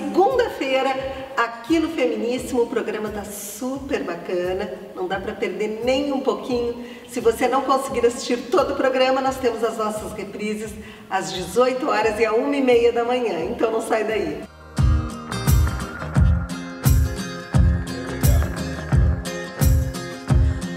segunda-feira aqui no Feminíssimo. O programa tá super bacana, não dá para perder nem um pouquinho. Se você não conseguir assistir todo o programa, nós temos as nossas reprises às 18 horas e às 1 e meia da manhã, então não sai daí.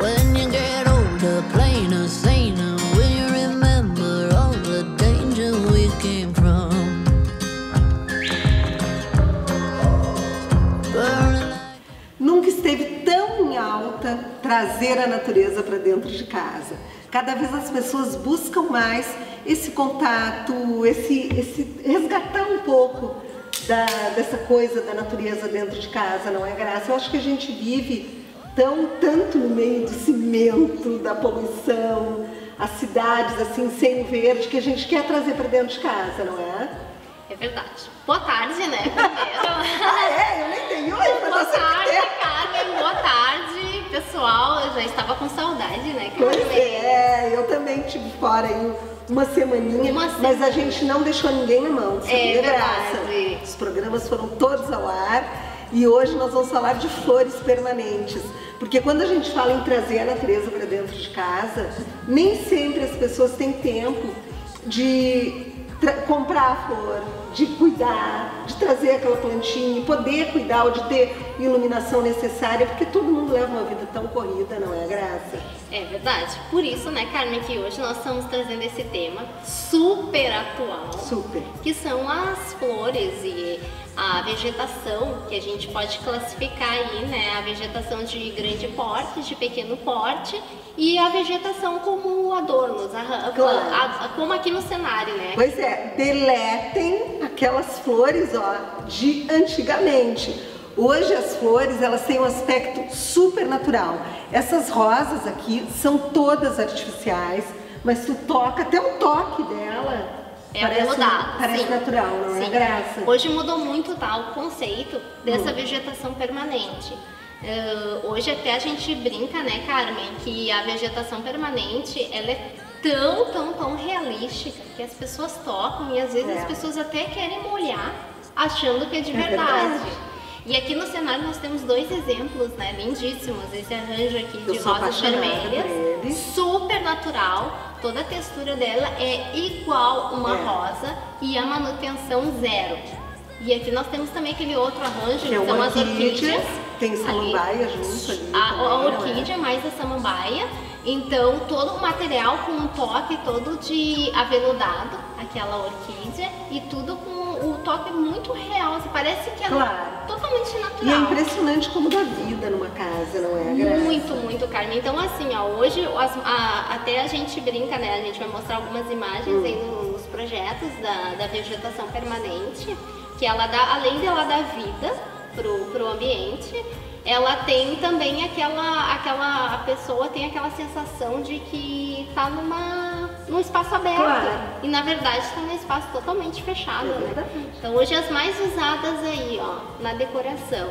When you get older, plainer, trazer a natureza para dentro de casa. Cada vez as pessoas buscam mais esse contato, esse, esse resgatar um pouco da, dessa coisa da natureza dentro de casa, não é graça? Eu acho que a gente vive tão tanto no meio do cimento, da poluição, as cidades assim sem verde que a gente quer trazer para dentro de casa, não é? É verdade. Boa tarde, né? Primeiro. Ah, é? Eu nem tenho oi pra Boa tarde, pessoal. Eu já estava com saudade, né, Carmen? Pois é, eu também tive fora aí uma semaninha, Uma mas a gente não deixou ninguém na mão, sabia, É Graça? verdade. Os programas foram todos ao ar e hoje nós vamos falar de flores permanentes. Porque quando a gente fala em trazer a natureza para dentro de casa, nem sempre as pessoas têm tempo de comprar a flor, de cuidar, de trazer aquela plantinha, e poder cuidar ou de ter iluminação necessária, porque todo mundo leva uma vida tão corrida, não é, Graça? É verdade. Por isso, né, Carmen, que hoje nós estamos trazendo esse tema super atual. Super. que são as flores e a vegetação que a gente pode classificar aí, né? A vegetação de grande porte, de pequeno porte e a vegetação como adornos, a- Claro. a- a- como aqui no cenário, né? Pois é, deletem aquelas flores, ó, de antigamente. Hoje as flores, elas têm um aspecto super natural. Essas rosas aqui são todas artificiais, mas tu toca, até o toque dela É parece, aveludado, parece sim. natural, não é Sim. graça? Hoje mudou muito tá, o conceito dessa Hum. vegetação permanente. Eh, hoje até a gente brinca, né, Carmen, que a vegetação permanente ela é tão, tão, tão realística que as pessoas tocam e às vezes É. as pessoas até querem molhar achando que é de É verdade. verdade. E aqui no cenário nós temos dois exemplos, né, lindíssimos. Esse arranjo aqui Eu de rosas vermelhas, super natural. Toda a textura dela é igual uma É. rosa e a manutenção zero. E aqui nós temos também aquele outro arranjo, Que que é são as orquídea, orquídeas. tem ali. samambaia junto ali A, a também, é? orquídea mais a samambaia. Então, todo o material com um toque todo de aveludado, aquela orquídea, e tudo com toque muito real. assim, parece que é Claro. totalmente E é natural. impressionante como dá vida numa casa, não é, Graça? Muito, muito, Carmen. Então, assim, ó, hoje as- a- até a gente brinca, né? A gente vai mostrar algumas imagens aí no- nos projetos da, da vegetação permanente, que ela dá, além dela dar vida pro, pro ambiente, ela tem também aquela, aquela, a pessoa tem aquela sensação de que tá numa, num espaço aberto. Claro. E na verdade está num espaço totalmente fechado, É né? Então hoje as mais usadas aí, ó, na decoração,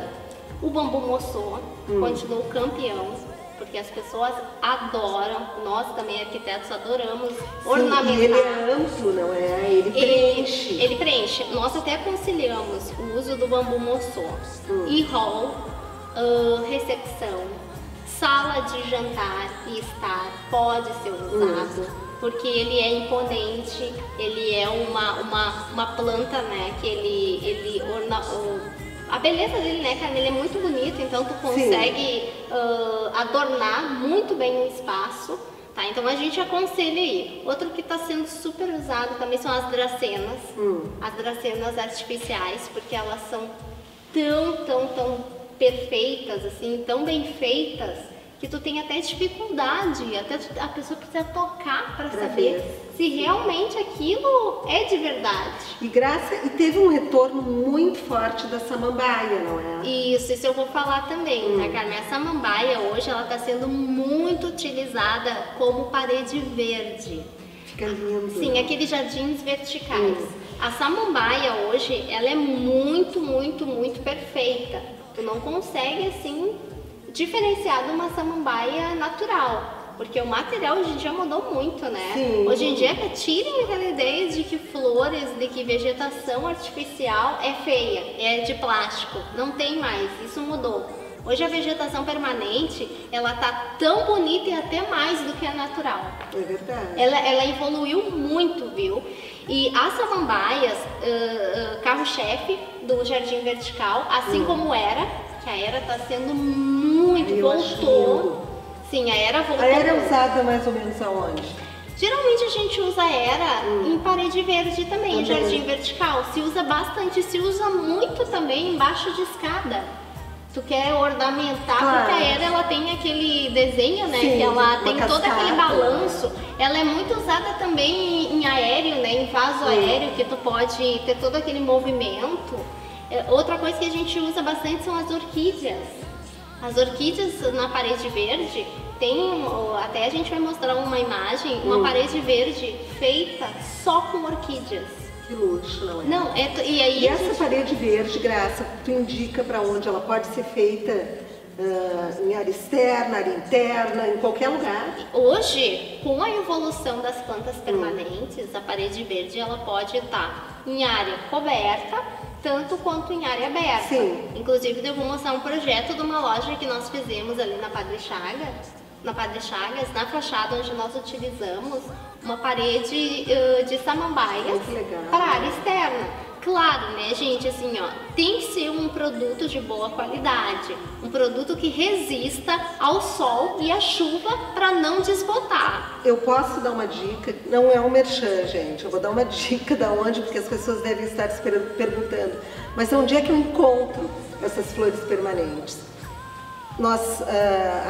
o bambu moçô Hum. continua o campeão, porque as pessoas adoram, nós também arquitetos adoramos Sim, ornamentar. e ele é amplo, não é? Ele preenche. Ele, ele preenche. Nós até aconselhamos o uso do bambu moçô Hum. e hall, ah, recepção, sala de jantar e estar pode ser usado. Hum. Porque ele é imponente, ele é uma, uma, uma planta, né? Que ele, ele orna, a beleza dele, né, cara? Ele é muito bonito, então tu consegue ah, adornar muito bem o espaço. Tá, então a gente aconselha aí. Outro que está sendo super usado também são as dracenas. Hum. As dracenas artificiais, porque elas são tão, tão, tão perfeitas, assim, tão bem feitas, que tu tem até dificuldade, até tu- a pessoa precisa tocar para saber ver. se realmente aquilo é de verdade. E graça e teve um retorno muito forte da samambaia, não é? Isso, isso eu vou falar também, Hum. tá, Carmen? A samambaia hoje ela está sendo muito utilizada como parede verde. Fica lindo. Sim, aqueles jardins verticais. A samambaia hoje, ela é muito, muito, muito perfeita. Tu não consegue, assim, diferenciar de uma samambaia natural. porque o material hoje em dia mudou muito, né? Sim. Hoje em dia tirem aquela ideia de que flores, de que vegetação artificial é feia, é de plástico. Não tem mais, isso mudou. Hoje a vegetação permanente, ela tá tão bonita e até mais do que a natural. É verdade. Ela, ela evoluiu muito, viu? E as samambaias, ah, ah, carro-chefe do Jardim Vertical, assim como era, que a era tá sendo muito, eu voltou. Sim, a era voltou. A era é usada mais ou menos aonde? Geralmente a gente usa a era em parede verde também, em Hum. Também. jardim vertical. Se usa bastante, se usa muito também embaixo de escada. Tu quer ornamentar, Claro. porque a era ela tem aquele desenho, né? Sim, que ela tem todo cascata. aquele balanço. Ela é muito usada também em, em aéreo, né? Em vaso aéreo, que tu pode ter todo aquele movimento. É, outra coisa que a gente usa bastante são as orquídeas. As orquídeas na parede verde tem, até a gente vai mostrar uma imagem, uma Hum. parede verde feita só com orquídeas. Que luxo, não é? Não, é, e aí E essa gente- parede verde, Graça, tu indica para onde ela pode ser feita ah, em área externa, área interna, em qualquer lugar? Hoje, com a evolução das plantas Hum. permanentes, a parede verde ela pode estar em área coberta, tanto quanto em área aberta. Sim. Inclusive, eu vou mostrar um projeto de uma loja que nós fizemos ali na Padre Chagas, na Padre Chagas, na fachada onde nós utilizamos uma parede eh, de samambaia Ai, que legal. para a área externa. Claro, né, gente, assim, ó, tem que ser um produto de boa qualidade, um produto que resista ao sol e à chuva para não desbotar. Eu posso dar uma dica, não é um merchan, gente. Eu vou dar uma dica da onde, porque as pessoas devem estar se per- perguntando. Mas onde é que eu encontro essas flores permanentes? Nós,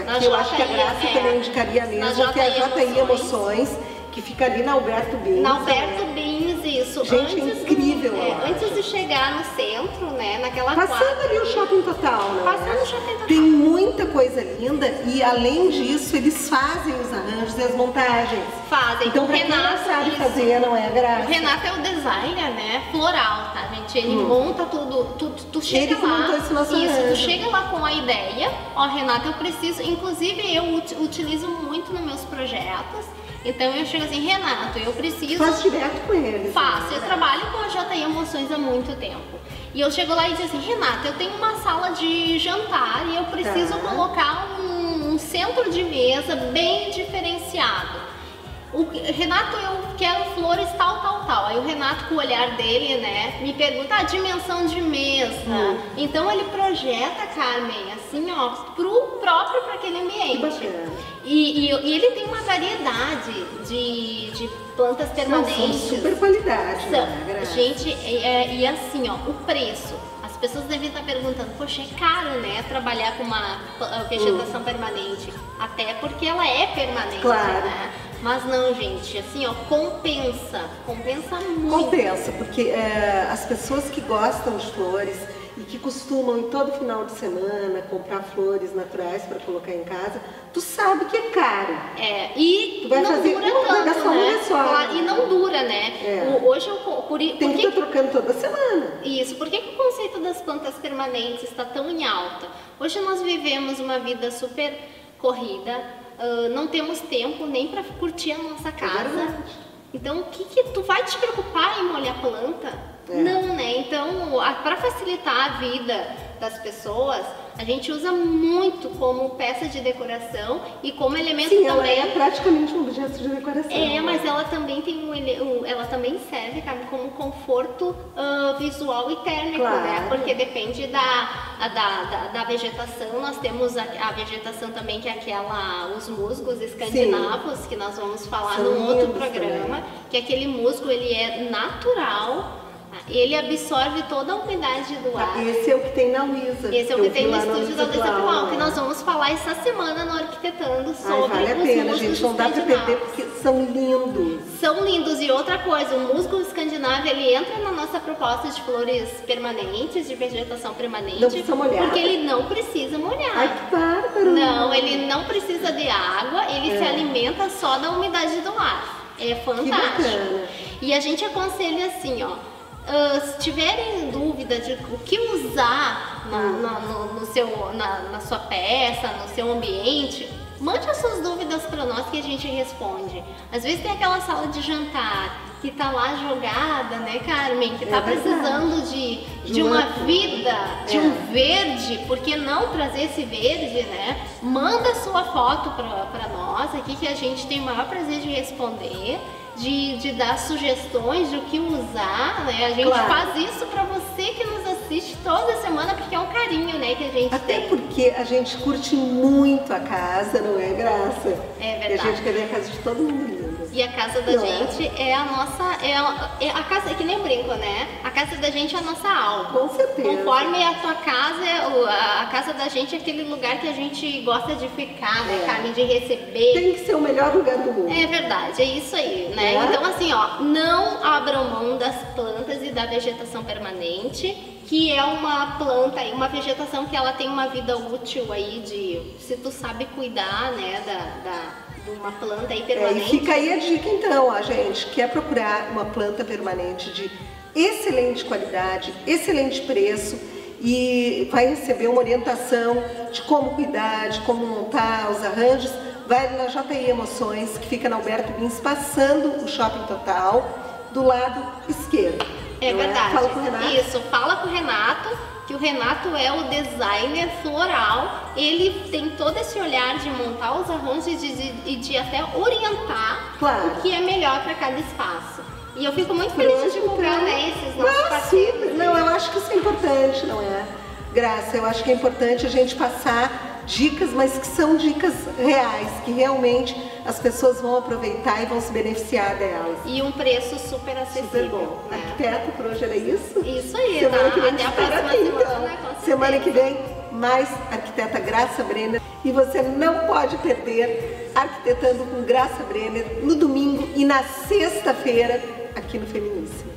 Na aqui eu acho que a Graça é. também indicaria mesmo, que é a JI JI Emoções, que fica ali na Alberto Bins. Na Alberto né? Bins, isso. Gente, é antes incrível é, antes de chegar no centro, né, naquela Passando quadra. ali o shopping total, né? Passando o shopping total. Tem muita coisa linda e além disso eles fazem os arranjos e as montagens. Fazem. Então pra quem Renato, não sabe isso. fazer, não é a O graça. Renato é o designer, né? Floral, tá, gente? Ele monta tudo. Tu, tu chega Hum. Ele lá. montou esse nosso isso, tu arranjo. chega lá com a ideia. Ó, Renato, eu preciso. Inclusive, eu ut- utilizo muito nos meus projetos. Então eu chego assim, Renato, eu preciso. Faz direto com eles. Faço, eu trabalho com a JI Emoções há muito tempo. E eu chego lá e digo assim, Renata, eu tenho uma sala de jantar e eu preciso Tá. colocar um, um centro de mesa bem diferenciado. O Renato, eu quero flores tal, tal, tal. Aí o Renato, com o olhar dele, né, me pergunta a dimensão de mesa. Hum. Então ele projeta, Carmen, assim, ó, pro próprio para aquele ambiente. E, e- e ele tem uma variedade de, de plantas permanentes. são super qualidade, São. né? Gente, é- é- e assim, ó, o preço. As pessoas devem estar perguntando, poxa, é caro, né, trabalhar com uma uh, vegetação permanente. Até porque ela é permanente, Claro. né? Mas não, gente, assim, ó, compensa. Compensa muito. Compensa, porque é, as pessoas que gostam de flores e que costumam em todo final de semana comprar flores naturais para colocar em casa, tu sabe que é caro. É, e Tu vai não fazer dura uma, tanto, uma né? só, Claro, né? E não dura, né? É. O- hoje eu, por, Tem por que estar trocando toda semana. Isso, por que, que o conceito das plantas permanentes está tão em alta? Hoje nós vivemos uma vida super corrida, ah, não temos tempo nem para curtir a nossa casa. verdade. Então, o que, que tu vai te preocupar em molhar a planta? É. Não, né? Então, para facilitar a vida das pessoas, a gente usa muito como peça de decoração e como elemento Sim, ela também. é praticamente um objeto de decoração. É, né? mas ela também tem um, ela também serve, Carmen, como conforto ah, visual e térmico, Claro. né? Porque depende da, da, da, da vegetação. Nós temos a, a vegetação também que é aquela, os musgos escandinavos, que nós vamos falar São num outro programa, também. que aquele musgo ele é natural, ele absorve toda a umidade do ar. Esse é o que tem na Luísa. Esse é o que tem no estúdio da Luísa Pilau, que nós vamos falar essa semana no Arquitetando Ai, sobre vale a os pena, gente. Não dá pra perder porque são lindos. São lindos. E outra coisa, o musgo escandinavo, ele entra na nossa proposta de flores permanentes, de vegetação permanente. Não precisa molhar. Porque ele não precisa molhar. Ai, que bárbaro. Não, ele não precisa de água, ele É. se alimenta só da umidade do ar. É fantástico. E a gente aconselha assim, ó. Ah, se tiverem dúvida de o que usar na, na- no, no seu, na, na sua peça, no seu ambiente, Mande as suas dúvidas para nós que a gente responde. Às vezes tem aquela sala de jantar que tá lá jogada, né, Carmen? Que tá É verdade. precisando de, de De uma uma- vida, de É. um verde, por que não trazer esse verde, né? Manda sua foto para nós aqui que a gente tem o maior prazer de responder, de, de dar sugestões de o que usar, né? A gente Claro. faz isso para você que nos assiste toda semana porque é um carinho, né, que a gente Até tem. porque a gente curte muito a casa, não é, Graça? É E a verdade. gente quer ver a casa de todo mundo. E a casa da Não é? gente é a nossa. É a, é a casa, que nem eu brinco, né? A casa da gente é a nossa alma. Com certeza. Conforme a tua casa, é a, casa da gente é aquele lugar que a gente gosta de ficar, né, É. Carmen? De receber. Tem que ser o melhor lugar do mundo. É verdade, é isso aí, né? É? Então assim, ó, não abram mão das plantas e da vegetação permanente, que é uma planta e uma vegetação que ela tem uma vida útil aí de se tu sabe cuidar, né, da, da uma planta aí É, e permanente. fica aí a dica então, a gente quer procurar uma planta permanente de excelente qualidade, excelente preço e vai receber uma orientação de como cuidar, de como montar os arranjos. Vai na JI Emoções, que fica na Alberto Bins, passando o Shopping Total, do lado esquerdo. É não verdade. Fala com o Renato. Isso, fala com o Renato, que o Renato é o designer floral. Ele tem todo esse olhar de montar os arranjos e de, e de até orientar Claro. o que é melhor para cada espaço. E eu fico muito feliz de divulgar né, esses nossos Ah, parceiros. super. Não, eu acho que isso é importante, não é? Graça, eu acho que é importante a gente passar dicas, mas que são dicas reais, que realmente as pessoas vão aproveitar e vão se beneficiar delas. E um preço super acessível. Super bom. né? Arquiteto, por hoje era isso? Isso aí, Semana tá? que vem Até a próxima aqui, semana, então. certeza. Semana que vem, mais arquiteta Graça Brenner. E você não pode perder Arquitetando com Graça Brenner no domingo e na sexta-feira aqui no Feminíssimo.